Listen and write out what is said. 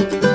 You